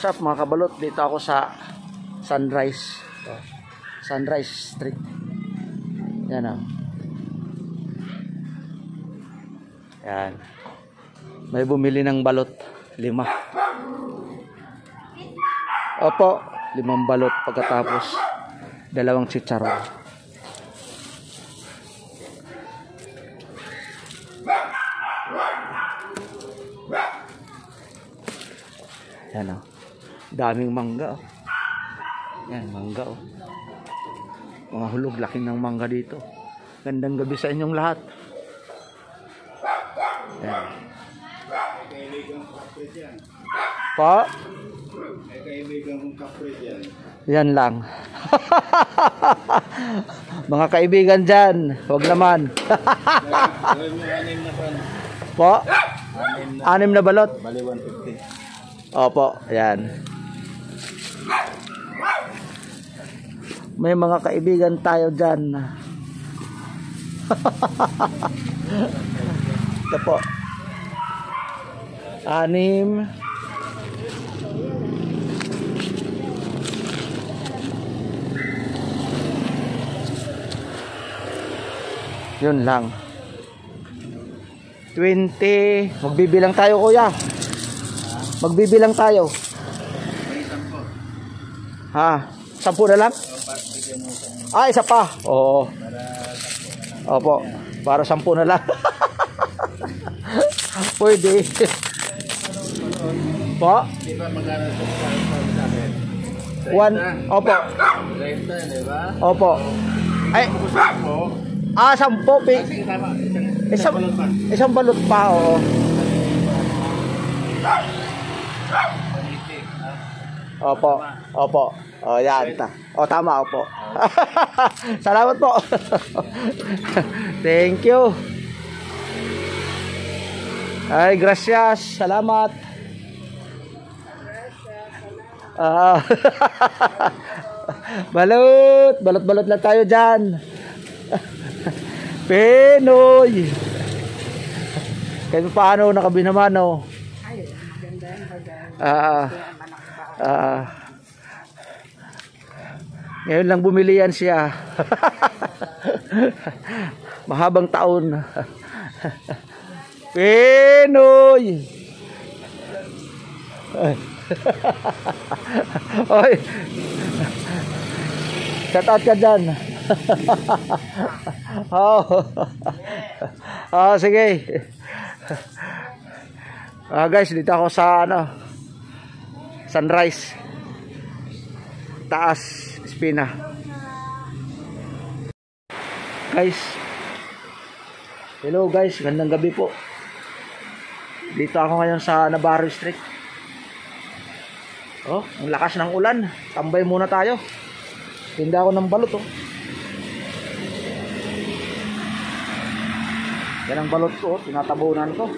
What's up mga kabalot? Dito ako sa Sunrise. Ito. Sunrise Street. Yan o. Yan. May bumili ng balot. Lima. Opo. Limang balot pagkatapos dalawang chicharon. Yan o. Daming mangga oh. Yan, mangga oh. Mga hulog, laki ng mangga dito. Gandang gabi sa inyong lahat. Yan. Pa? Yan lang. Mga kaibigan dyan, wag naman. Po, Anim na. balot. Bali 150. Opo, yan. May mga kaibigan tayo dyan. Ito po. Anim. Yun lang. 20. Magbibilang tayo kuya. Magbibilang tayo. Ha? Sampu na lang? Ah, isa pa. Oo. Opo. Para sampu na lang. Pwede. po? Di ba magkano sa akin? One. Opo. 30, di ba? Opo. Ay, Sampo. ah, sampu. Pi. Isang, Isang, balot pa. oo. 180. ha? Opo. Opo. O, yan. Ta. O, tama, opo. Salamat po. Thank you. Ay, gracias. Salamat. Ah. balot. Balot-balot lang tayo dyan. Pinoy. Kahit paano nakabinaman, oh. Ah. Ah. Ngayon lang bumili yan siya. Mahabang taon. Pinoy! Oy. Shout out ka dyan. oh. oh, sige. Ah, guys, dito ako sa ano, Sunrise. Taas, Espina. Guys. Hello guys, gandang gabi po. Dito ako ngayon sa Navarro Street. Oh, ang lakas ng ulan. Tambay muna tayo. Tinda ako ng balot oh. Yan ang balot ko, oh. tinatabunan ko.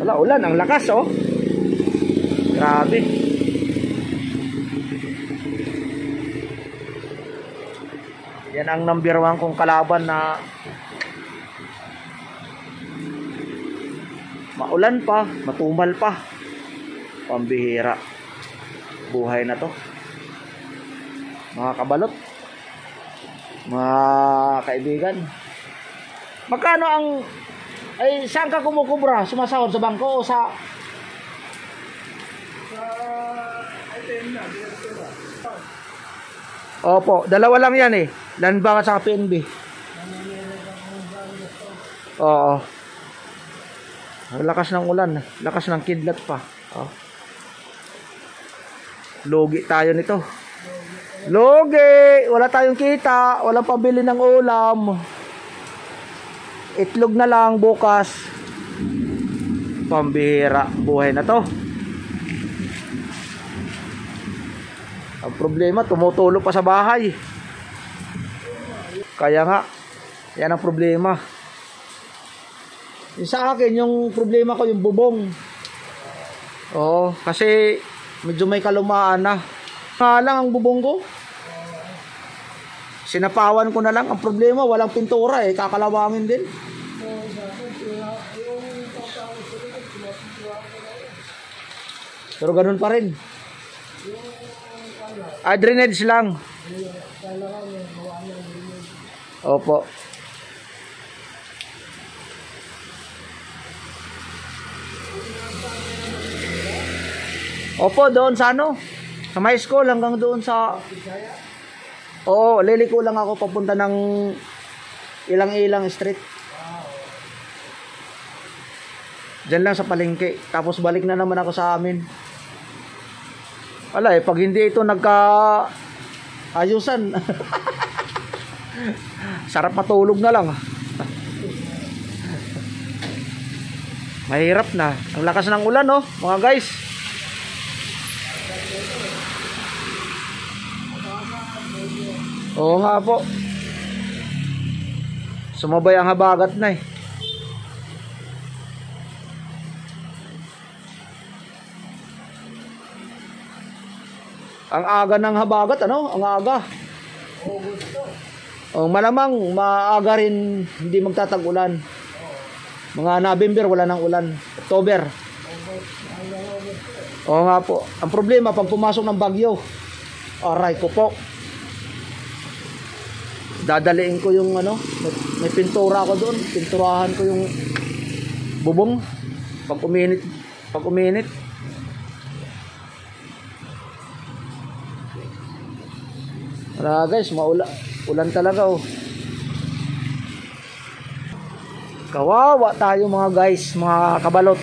Wala, ulan, ang lakas oh. Grabe. Yan ang number one kong kalaban na maulan pa, matumal pa. Pambihira. Buhay na to. Mga kabalot. Mga kaibigan. Magkano ang ay saan ka kumukubra? Sumasahod sa bangko o sa Opo, dalawa lang yan eh. Land Bank at saka PNB. Oo. Ang lakas ng ulan. Lakas ng kidlat pa. Oh. Logi tayo nito. Logi! Wala tayong kita. Walang pabili ng ulam. Itlog na lang bukas. Pambihira. Buhay na to. Problema, tumutulog pa sa bahay. Kaya nga, yan ang problema. Yung sa akin, yung problema ko, yung bubong. Oo, kasi medyo may kalumaan na. Nga lang ang bubong ko. Sinapawan ko na lang. Ang problema, walang pintura eh. Kakalawangin din. Pero ganun pa rin. Ah, drainage lang. Opo. Opo, doon sa ano? Sa my school hanggang doon sa Oo, liliko lang ako papunta ng ilang-ilang street. Diyan lang sa palengke. Tapos balik na naman ako sa amin. Wala eh, pag hindi ito nagka ayusan. Sarap matulog na lang. Mahirap na. Ang lakas ng ulan, oh, mga guys. Oo nga po. Sumabay ang habagat na eh. Ang aga ng habagat, ano? Ang aga. Oh, malamang maaga rin hindi magtatag-ulan. Mga November wala nang ulan. October. Oo nga po. Ang problema pag pumasok ng bagyo. Aray ko po. Dadaliin ko yung ano, may, may pintura ako doon. Pinturahan ko yung bubong pag uminit, pag uminit. Wala guys, maula, ulan talaga oh. Kawawa tayo mga guys, mga kabalot.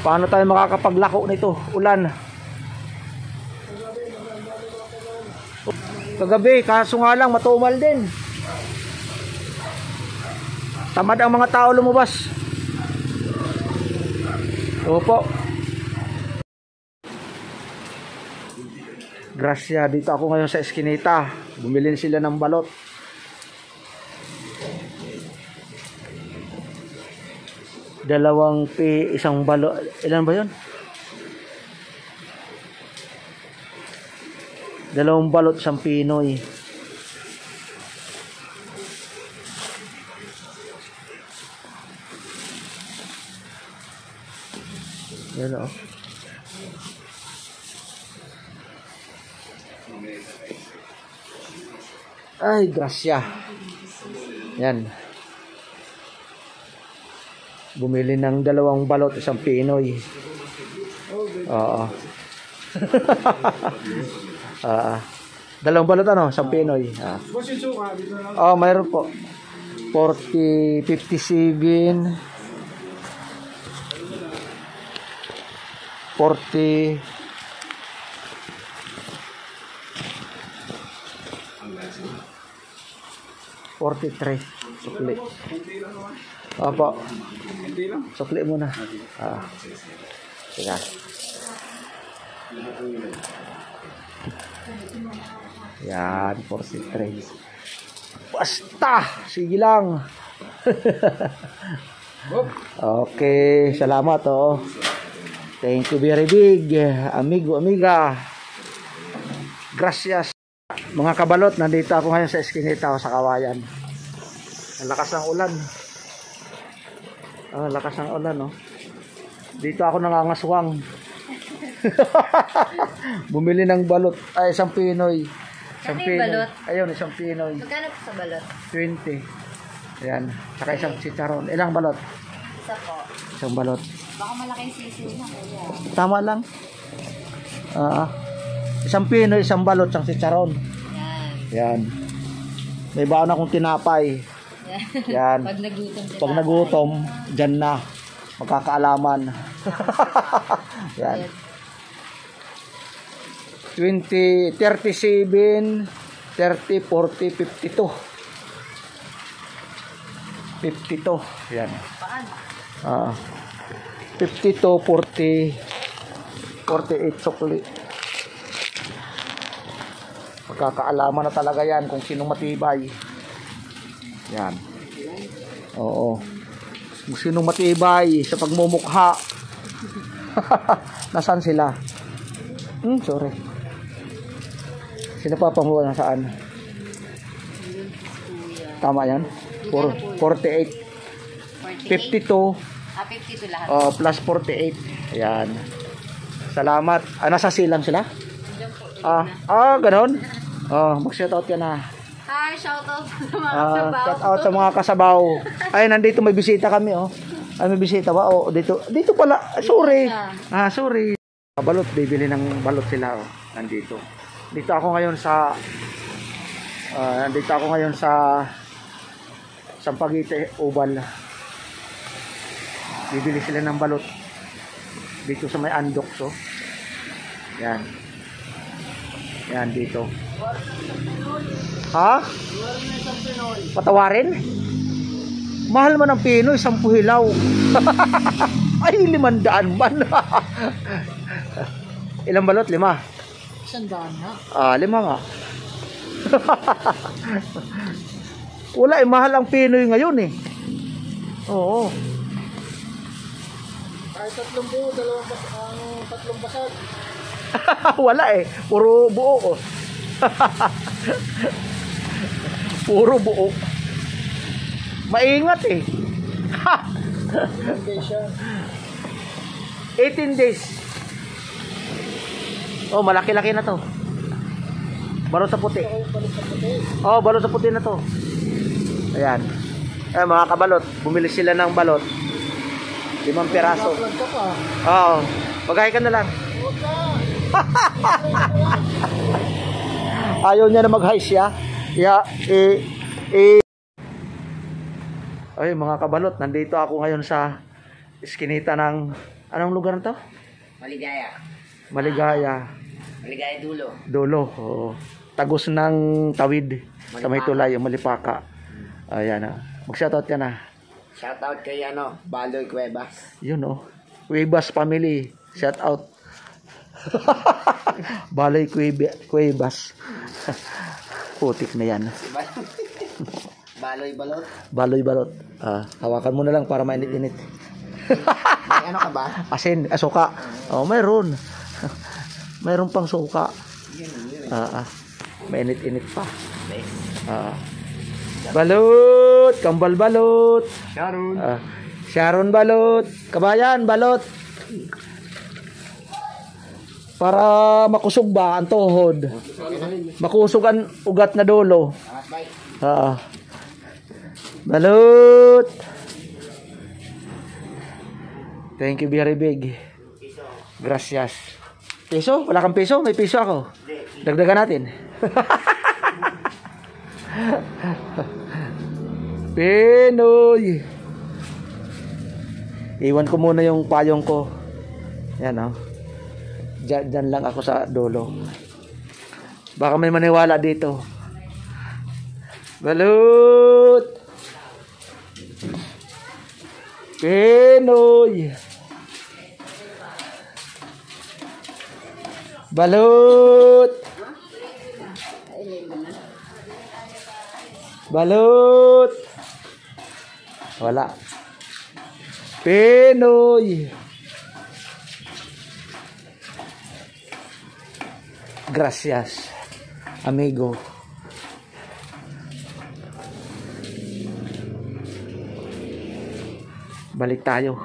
Paano tayo makakapaglako nito? Ulan. Kagabi, kaso nga lang matumal din. Tamad ang mga tao lumabas. Opo. Gracia, dito ako ngayon sa Eskinita. Bumili sila ng balot. Dalawang pi, isang balot. Ilan ba 'yon? Dalawang balot isang Pinoy. Yan oh. Ay, grasya. Yan. Bumili ng dalawang balot isang Pinoy. Oo. Ah. dalawang balot ano, isang Pinoy. Lang. Oh, mayroon po. 40, 57, 40, Forty-three. Sukli. Opo. Sukli muna. Ah. Teka. Yan, 43. Basta! Sige lang. okay, salamat oh. Thank you very big, amigo, amiga. Gracias. Mga kabalot, nandito ako ngayon sa Eskinita o sa Kawayan. Ang lakas ng ulan. Ah, lakas ng ulan, no? Dito ako nangangaswang. Bumili ng balot. Ay, isang Pinoy. Isang Ano yung balot? Ayun, isang Pinoy. Magkano po sa balot? 20. Ayan. Saka isang chicharon. Ilang balot? Isa po. Isang balot. Baka malaking sisi na kuya. Tama lang. Ah, isang Pinoy, isang balot, isang chicharon. Yan. Yan. May baon akong tinapay. Yan. Pag nagutom. Pag nagutom, dyan na. Magkakaalaman. Yan. 20, 37, 30, 40, 52. 52. Yan. Paan? Ah. 52, 40, 48 sukli. Magkakaalaman na talaga yan kung sinong matibay. Yan. Oo. Kung sinong matibay sa pagmumukha. Nasaan sila? Hmm, sorry. Sino pa panguha na saan? Tama yan? Four- 48. 48. 52. Ah, 52 lahat. Oh, plus 48. Ayan. Salamat. Ah, nasa silang sila? Ah, ah, ganon. Oh, mag-shoutout ka na. Hi, shoutout sa mga Ah, kasabaw. shout out sa mga kasabaw. Ay, nandito may bisita kami, oh. Ay, may bisita ba? Oh, dito. Dito pala. Ah, Sorry. Ah, sorry. Balot, bibili ng balot sila, oh. Nandito. Dito ako ngayon sa ah, nandito ako ngayon sa Sampaguite Oval. Bibili sila ng balot. Dito sa may Andox, oh. Yan. Yan, dito. Ha? Patawarin? Mahal man ang Pinoy, sampu hilaw. Ay, limandaan man. Ilang balot? Lima. Sandaan na. Ah, lima nga. Wala eh, mahal ang Pinoy ngayon eh. Oo. Kahit tatlong buo, dalawang bas, ano, tatlong basag. Wala eh. Puro buo. oh. Puro buo. Maingat eh. Hindi siya. 18 days. Oh, malaki-laki na to. Balot sa puti. Oh, balot sa puti na to. Ayan. Eh, mga kabalot, bumili sila ng balot. Limang piraso. Oo. Pagkain ka na lang. Ayaw niya na mag-high siya. Ya, eh, eh. Ay, mga kabalot, nandito ako ngayon sa iskinita ng, anong lugar na to? Maligaya. Maligaya. Maligaya dulo. Dolo. Oo. Tagos ng tawid. Sa may tulay, yung malipaka. Ayan na. Mag-shoutout ka na. Shoutout kay ano, Baloy Cuevas. Yun oh. Cuevas family. Shout out. Balay Cuevas. Putik na yan. Baloy Balot. Baloy balot. Ah, hawakan mo na lang para mainit-init. May ano ka ba? Asin, ah, suka. Oh, mayroon. mayroon pang suka. Ah, ah. Mainit-init pa. Ah. Balot, kambal balot. Sharon. Ah, Sharon balot. Kabayan, balot. Para makusog ba ang tuhod? Makusog ang ugat na dulo. Ah. Balot. Thank you very big. Gracias. Piso? Wala kang piso? May piso ako. Dagdagan natin. Pinoy. Iwan ko muna yung payong ko. Yan oh. Diyan, lang ako sa dulo. Baka may maniwala dito. Balut. Pinoy. Balut. Balut. Wala. Pinoy. Gracias, amigo. Balik tayo.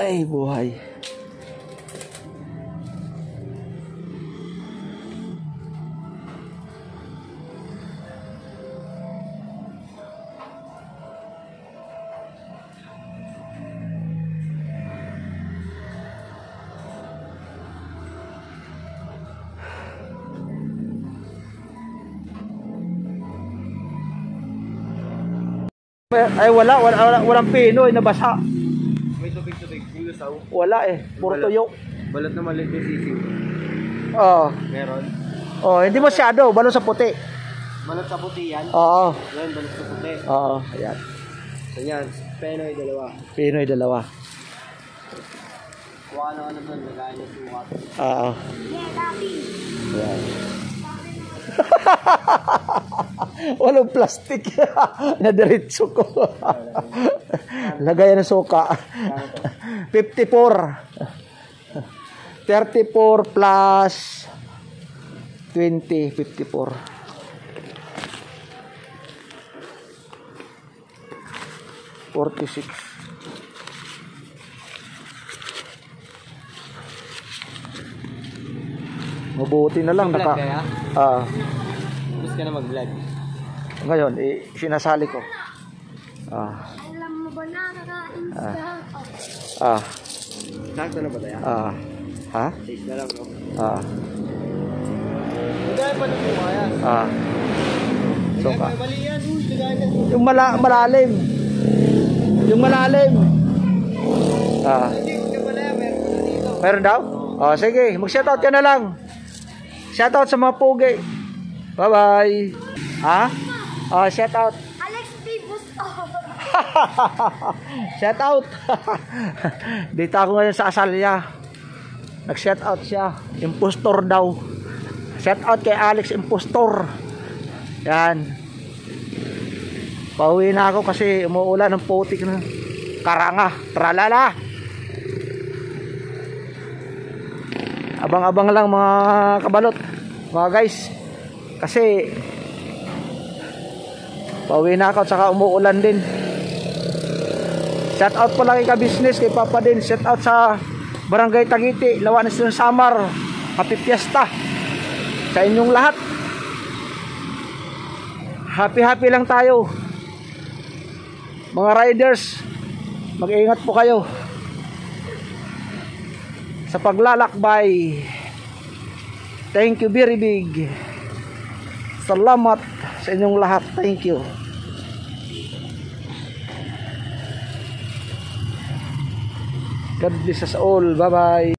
Ay, buhay. Ay, wala. Wala, wala walang Pinoy na basa. May tubig-tubig. Yung lusaw. Wala eh. Puro Wala. tuyo. Balat na maliit yung sisig. Oo. Meron. Oh, hindi masyado. Balo sa puti. Balat sa puti yan. Oo. Yan, balat sa puti. Oo. Ayan. So yan, Penoy dalawa. Pinoy dalawa. Kuha na ano doon, lagayan ng sukat. Oo. Ayan. Walang plastic. Nadiretso ko. Lagayan ng suka. 54. 34 plus 20, 54. Forty-six. Mabuti na lang. Naka, kaya? ah, Gusto ka na mag-vlog. ngayon, eh, sinasali ko. Ah, Alam mo ba na kakain ka? ah, Sakto na ba tayo? ah. Ha? Taste na lang, no? Ah, Lagay pa na kaya. ah. So, ka. Yung mala malalim. Yung malalim. Ah, Hindi, meron daw? Oh, sige, mag-shoutout ka na lang. Shoutout sa mga pugi. Bye-bye. Ha? Oh, shoutout. Alex P. Busto. Shout out. Dito ako ngayon sa Asalya. Nag-shout out siya. Impostor daw. Shout out kay Alex Impostor. Yan. Pauwi na ako kasi umuulan ng putik na karanga. Tralala. Abang-abang lang mga kabalot. Mga guys. Kasi pauwi na ako at saka umuulan din. Shout out pala kay ka-business, kay Papa din. Shout out sa Barangay Tagiti, Lawanes ng Samar. Happy Fiesta sa inyong lahat. Happy happy lang tayo. Mga riders, mag-ingat po kayo sa paglalakbay. Thank you very big. Salamat sa inyong lahat. Thank you. God bless us all. Bye-bye.